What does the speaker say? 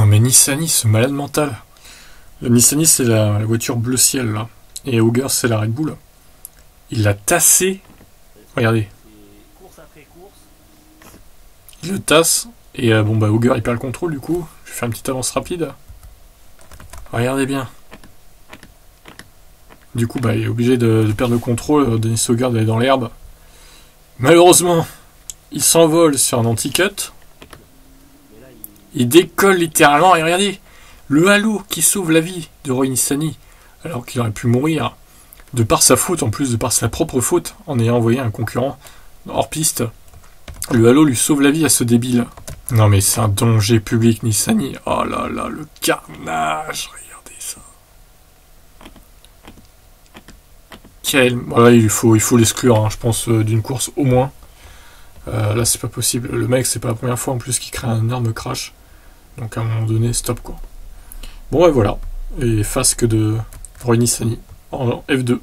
Non mais Nissani, ce malade mental. Le Nissani, c'est la, voiture bleu ciel, là. Et Auger, c'est la Red Bull. Il l'a tassé. Regardez. Il le tasse. Et euh, bon, bah, Auger, il perd le contrôle, du coup. Je vais faire une petite avance rapide. Regardez bien. Du coup, bah, il est obligé de, de perdre le contrôle. euh, Denis Auger d'aller dans l'herbe. Malheureusement, il s'envole sur un anti-cut. Il décolle littéralement. Et regardez, le halo qui sauve la vie de Roy Nissani. Alors qu'il aurait pu mourir de par sa faute, en plus de par sa propre faute, en ayant envoyé un concurrent hors piste. Le halo lui sauve la vie à ce débile. Non mais c'est un danger public, Nissani. Oh là là, le carnage. Regardez ça. Quel... Voilà, il faut il faut l'exclure, hein, je pense, euh, d'une course au moins. Euh, là, c'est pas possible. Le mec, c'est pas la première fois en plus qu'il crée un énorme crash. Donc à un moment donné, stop quoi. Bon, et voilà. Et face que de Roy Nissani en F2.